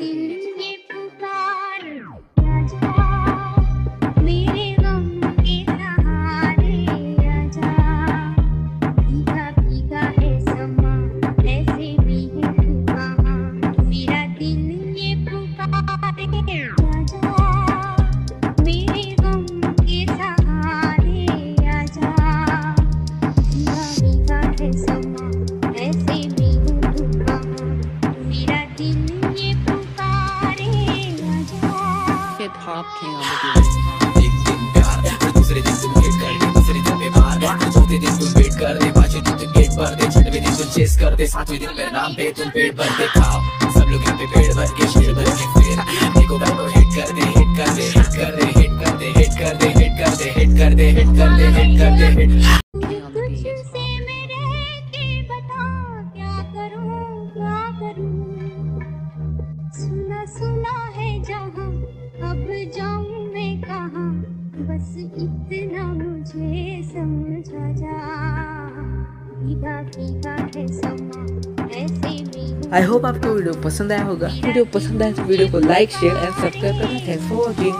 You. Top King on the beat. दिन hit कर कर दे पाँचवें दिन तुम दे चेस कर दे दे हिट कर दे हिट कर दे हिट कर दे हिट कर दे हिट कर दे हिट कर दे हिट कर दे हिट कर दे हिट कर दे हिट बस इतना मुझे समझा जा। आई होप आपको वीडियो पसंद आया होगा। वीडियो पसंद आया तो वीडियो को लाइक शेयर एंड सब्सक्राइब करना थैंक्स फॉर वॉचिंग